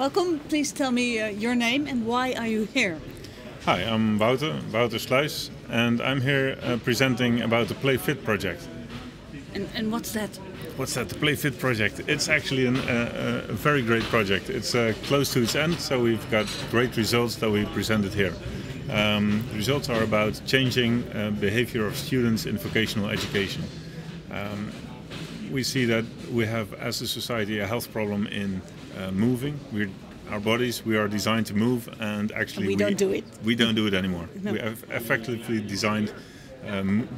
Welcome. Please tell me uh, your name and why are you here? Hi, I'm Wouter, Wouter Sluis, and I'm here uh, presenting about the Play Fit project. And, and what's that? What's that? The Play Fit project. It's actually an, uh, a very great project. It's uh, close to its end, so we've got great results that we presented here. Um, the results are about changing uh, behavior of students in vocational education. Um, we see that we have, as a society, a health problem in uh, moving. We're, our bodies, we are designed to move, and actually we, we don't do it. We don't do it anymore. No. We have effectively designed um,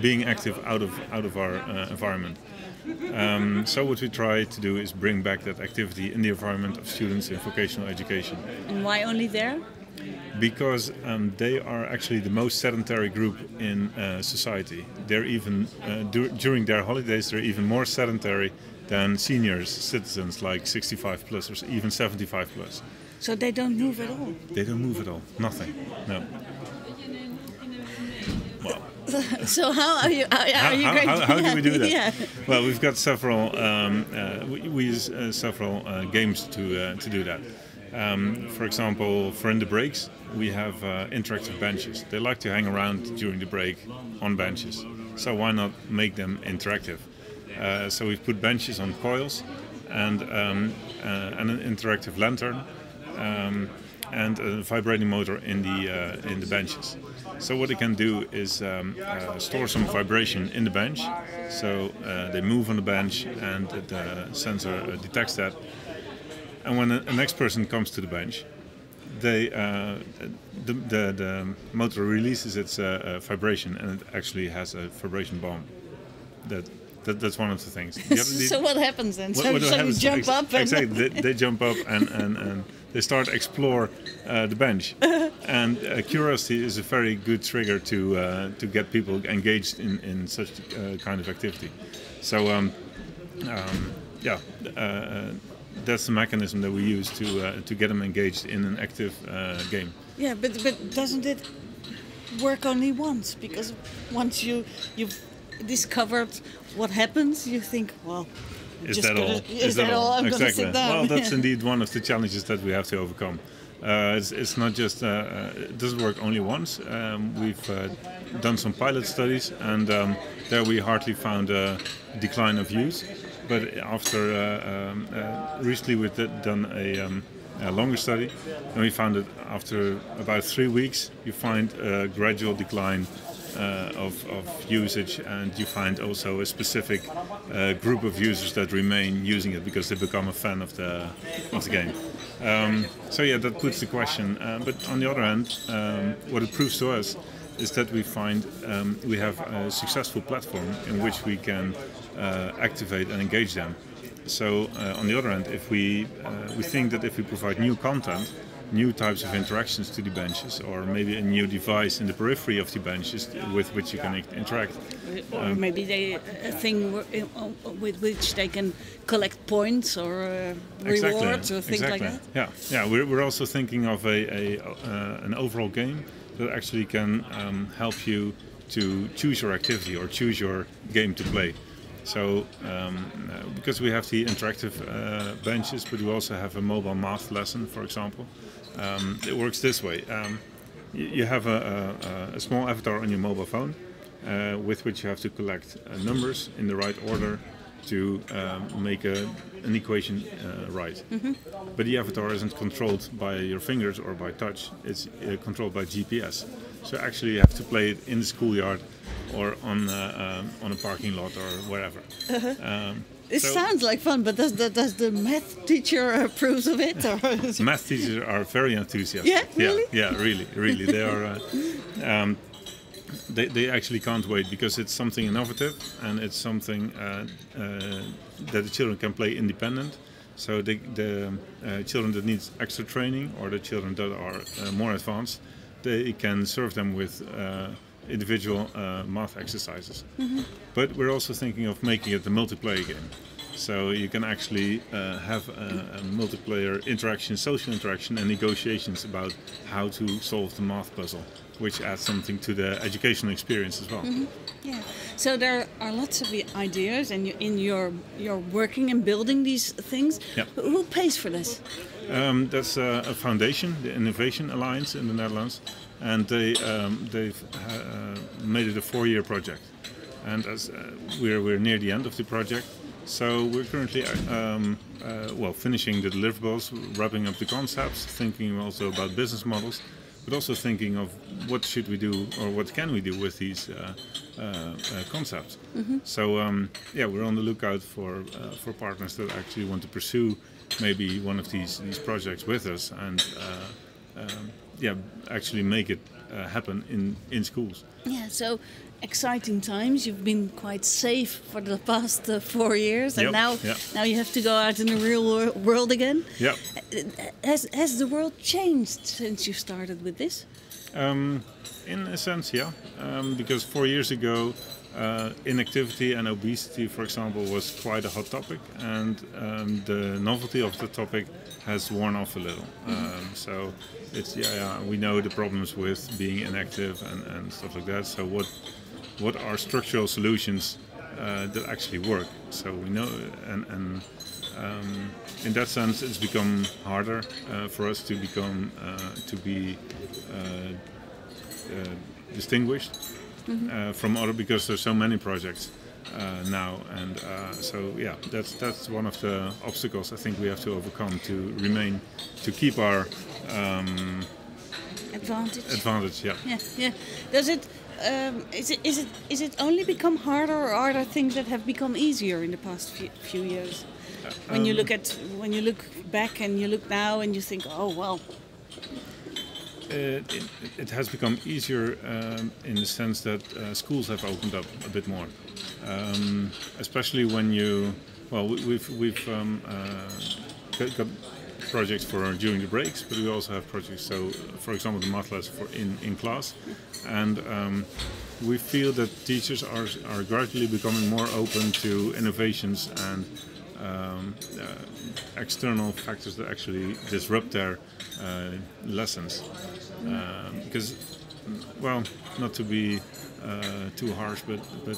being active out of out of our uh, environment. Um, so what we try to do is bring back that activity in the environment of students in vocational education. And why only there? because um, they are actually the most sedentary group in uh, society. They're even uh, dur during their holidays, they're even more sedentary than seniors, citizens like 65 plus or even 75 plus. So they don't move at all. They don't move at all. Nothing. No. Well. so how are you? How, how, you how, how, how do we do that? yeah. Well, we've got several. Um, uh, we, we, use uh, several uh, games to uh, to do that. Um, for example, for in the breaks, we have uh, interactive benches. They like to hang around during the break on benches. So why not make them interactive? Uh, so we've put benches on coils and, um, uh, and an interactive lantern um, and a vibrating motor in the, uh, in the benches. So what they can do is um, uh, store some vibration in the bench. So uh, they move on the bench and the sensor detects that and when the next person comes to the bench, they uh, the, the, the, motor releases its uh, uh, vibration and it actually has a vibration bomb. That, that that's one of the things. The so what happens then? What, so, what so happens you jump up and exactly. they, they, jump up and, and, and they start explore uh, the bench. and uh, curiosity is a very good trigger to uh, to get people engaged in in such kind of activity. So um, um, yeah that's the mechanism that we use to uh, to get them engaged in an active uh, game. Yeah, but but doesn't it work only once? Because once you you've discovered what happens, you think, well. Is that all? Is, is that, that all? I'm exactly. Sit down. Well, that's indeed one of the challenges that we have to overcome. Uh, it's, it's, not just uh, uh it doesn't work only once. Um, we've uh, done some pilot studies, and um, there we hardly found a decline of use but after uh, um, uh, recently we've done a, um, a, longer study, and we found that after about three weeks, you find a gradual decline uh, of, of, usage, and you find also a specific uh, group of users that remain using it because they become a fan of the of the game. Um, so yeah, that puts the question. Uh, but on the other hand, um, what it proves to us is that we find um, we have a successful platform in which we can uh, activate and engage them. So uh, on the other hand, if we uh, we think that if we provide new content, new types of interactions to the benches, or maybe a new device in the periphery of the benches with which you can interact, or um, maybe they a thing with which they can collect points or uh, rewards exactly, or things exactly. like that. Yeah, yeah. We're, we're also thinking of a, a uh, an overall game that actually can um, help you to choose your activity or choose your game to play. So, um, uh, because we have the interactive uh, benches, but we also have a mobile math lesson, for example, um, it works this way. Um, you have a, a, a, small avatar on your mobile phone uh, with which you have to collect uh, numbers in the right order to um, make a, an equation uh, right. Mm-hmm. But the avatar isn't controlled by your fingers or by touch, it's uh, controlled by GPS. So actually, you have to play it in the schoolyard or on, uh, um, on a parking lot or wherever. Uh-huh. Um, it so sounds like fun, but does the, does the math teacher approve of it? Or math teachers are very enthusiastic. Yeah, really? Yeah, yeah really, really. They are. Uh, um, they, they actually can't wait because it's something innovative and it's something uh, uh, that the children can play independent. So the, the uh, children that need extra training or the children that are uh, more advanced, they can serve them with uh, individual uh, math exercises. Mm -hmm. But we're also thinking of making it a multiplayer game. So you can actually uh, have a, a multiplayer interaction, social interaction, and negotiations about how to solve the math puzzle, which adds something to the educational experience as well. Yeah. So there are lots of ideas, and you, in your you're working and building these things. Yeah. Who pays for this? Um, that's uh, a foundation, the Innovation Alliance in the Netherlands, and they um, they've uh, made it a four-year project. And as uh, we're we're near the end of the project, so we're currently uh, um, uh, well finishing the deliverables, wrapping up the concepts, thinking also about business models, but also thinking of what should we do or what can we do with these uh, uh, uh, concepts. So um, yeah, we're on the lookout for uh, for partners that actually want to pursue maybe one of these these projects with us and uh, um, yeah, actually make it uh, happen in in schools. Yeah. So exciting times. You've been quite safe for the past uh, four years, and Yep, now yeah. now you have to go out in the real wor- world again. Yeah. Has has the world changed since you started with this? Um, in a sense, yeah, um, because four years ago, uh, inactivity and obesity, for example, was quite a hot topic, and um, the novelty of the topic has worn off a little. Um, so it's yeah, yeah, we know the problems with being inactive and, and stuff like that. So what what are structural solutions uh, that actually work? So we know, and, and um, in that sense, it's become harder uh, for us to become uh, to be uh, uh, distinguished uh, from other because there's so many projects uh, now, and uh, so yeah, that's that's one of the obstacles I think we have to overcome to remain to keep our um, Advantage. advantage. Yeah. Yeah, yeah. Does it? Um, is it is it is it only become harder, or are there things that have become easier in the past few, few years? When you look at when you look back and you look now and you think, oh well, It, it, it has become easier um, in the sense that uh, schools have opened up a bit more, um, especially when you well we, we've we've um, uh, got, got projects for during the breaks, but we also have projects. So, for example, the math lesson for in in class, and um, we feel that teachers are are gradually becoming more open to innovations and um, uh, external factors that actually disrupt their uh, lessons. Um, because, well, not to be uh, too harsh, but but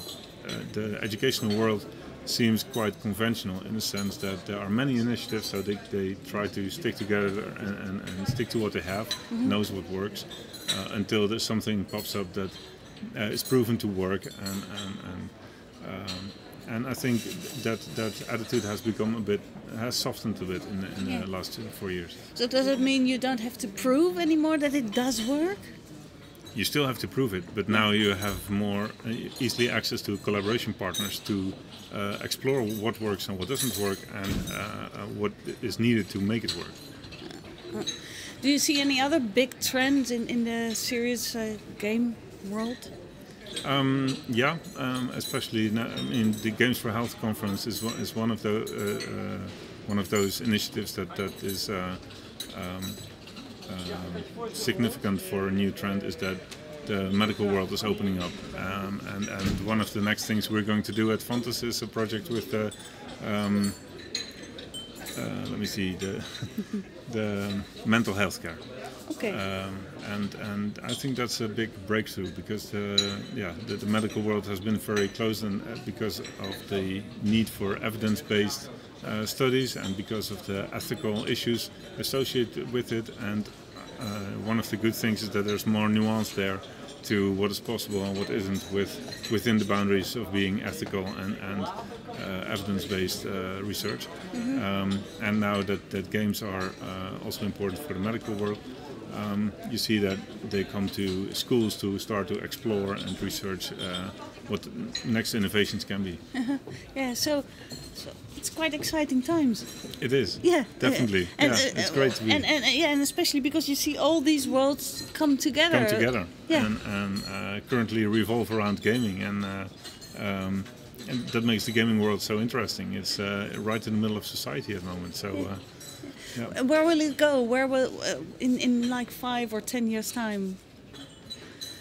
uh, the educational world seems quite conventional in the sense that there are many initiatives, so they, they try to stick together and, and, and stick to what they have, knows what works, uh, until there's something pops up that uh, is proven to work and and, and um, and I think that that attitude has become a bit has softened a bit in, the- in Yeah. the last four years. so does it mean you don't have to prove anymore that it does work? You still have to prove it, but now you have more uh, easily access to collaboration partners to uh, explore what works and what doesn't work, and uh, uh, what is needed to make it work. Do you see any other big trends in in the serious uh, game world? Um, yeah, um, especially now, I mean, the Games for Health conference is one, is one of the uh, uh, one of those initiatives that that is uh, um, um, significant for a new trend is that the medical world is opening up, um, and and one of the next things we're going to do at Fontys is a project with the. Um, uh, let me see the the mental health care. Okay. Um, and and I think that's a big breakthrough because uh, yeah the, the medical world has been very closed and uh, because of the need for evidence-based uh, studies and because of the ethical issues associated with it and uh, one of the good things is that there's more nuance there to what is possible and what isn't with within the boundaries of being ethical and, and uh, evidence-based uh, research. Um, and now that, that games are uh, also important for the medical world, um, you see that they come to schools to start to explore and research uh, what next innovations can be. yeah. So, so it's quite exciting times. It is. Yeah, Definitely. and, yeah, uh, it's great to be. And, and yeah, and especially because you see all these worlds come together. come together Yeah. and, and uh, currently revolve around gaming and, uh, um, and that makes the gaming world so interesting it's uh, right in the middle of society at the moment so uh, Uh, Where will it go? Where will uh, in in like five or ten years time?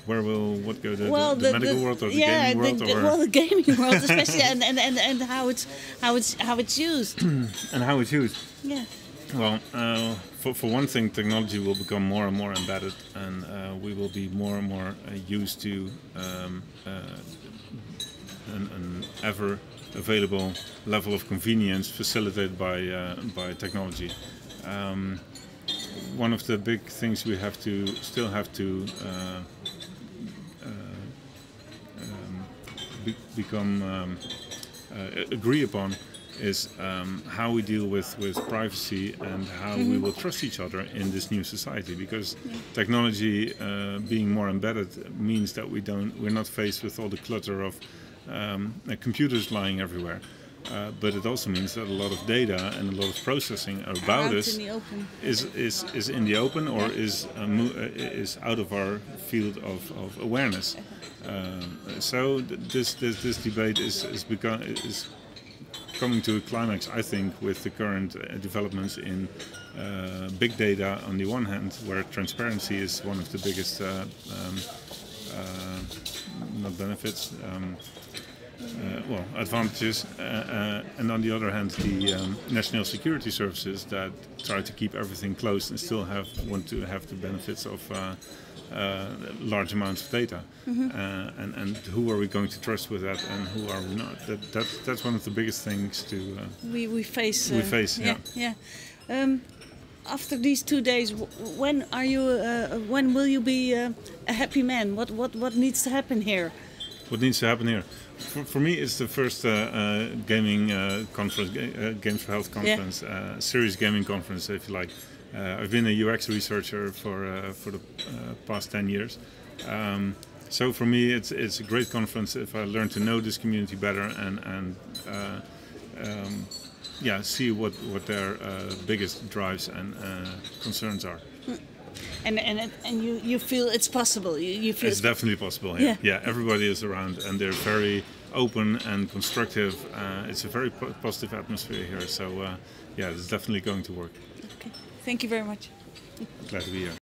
where will what go the, well, the, the, medical world or the yeah, gaming world? The, or? well, the gaming world, especially, and, and, and, and how it's how it's how it's used. and how it's used. Yeah. Well, uh, for, for one thing, technology will become more and more embedded, and uh, we will be more and more uh, used to um, uh, an, an, ever available level of convenience facilitated by uh, by technology. Um, one of the big things we have to still have to uh, um, be, become um, agree upon is um, how we deal with, with privacy and how mm-hmm. we will trust each other in this new society. Because technology uh, being more embedded means that we don't we're not faced with all the clutter of um, computers lying everywhere. Uh, but it also means that a lot of data and a lot of processing about us is, is, is in the open or is uh, uh, is out of our field of, of awareness. Um, so th- this, this this debate is is become is coming to a climax, I think, with the current uh, developments in uh, big data on the one hand, where transparency is one of the biggest uh, um, not benefits. Um, uh, well, advantages, uh, and on the other hand, the um, national security services that try to keep everything closed and still have want to have the benefits of uh, large amounts of data, mm-hmm. uh, and and who are we going to trust with that, and who are we not? That, that that's one of the biggest things to uh, we we face. we face, yeah, yeah. yeah. Um, after these two days, when are you? Uh, when will you be uh, a happy man? What what what needs to happen here? What needs to happen here? For, for me, it's the first uh, uh, gaming conference, Games for Health conference, yeah. serious gaming conference, if you like. Uh, I've been a UX researcher for uh, for the uh, past ten years. Um, so for me, it's it's a great conference if I learn to know this community better and and um, yeah, see what what their biggest drives and concerns are and and and you you feel it's possible. You, you feel it's, it's definitely possible. Yeah. yeah. yeah, everybody is around, and they're very open and constructive. Uh, it's a very po positive atmosphere here. So uh, yeah, it's definitely going to work. Okay. Thank you very much. Glad to be here.